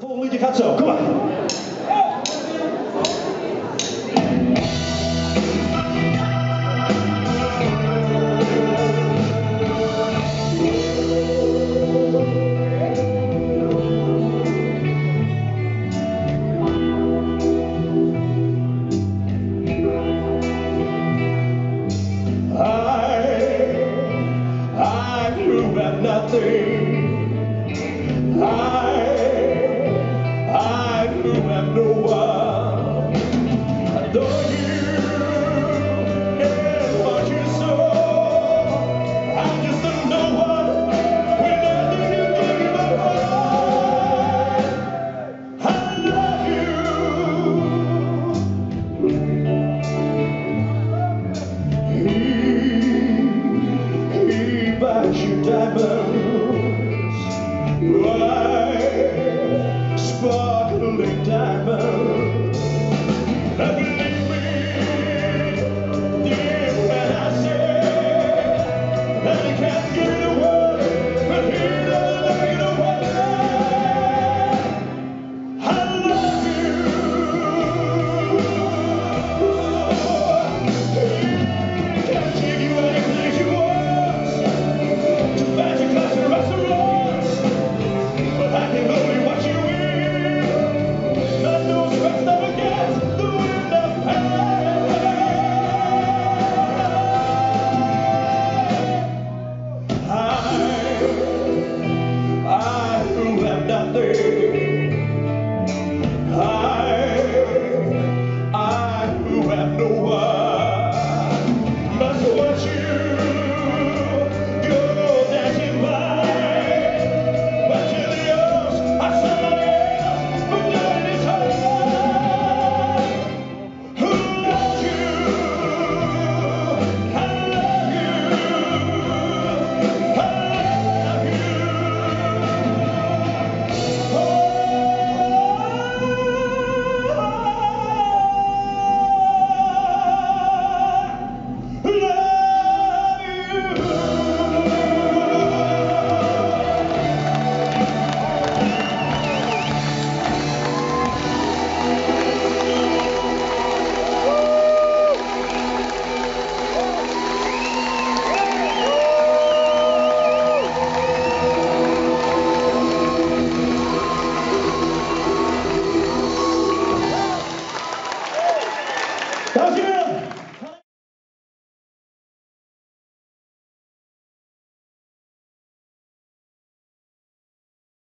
Come on. I, I grew nothing you diamond. bird.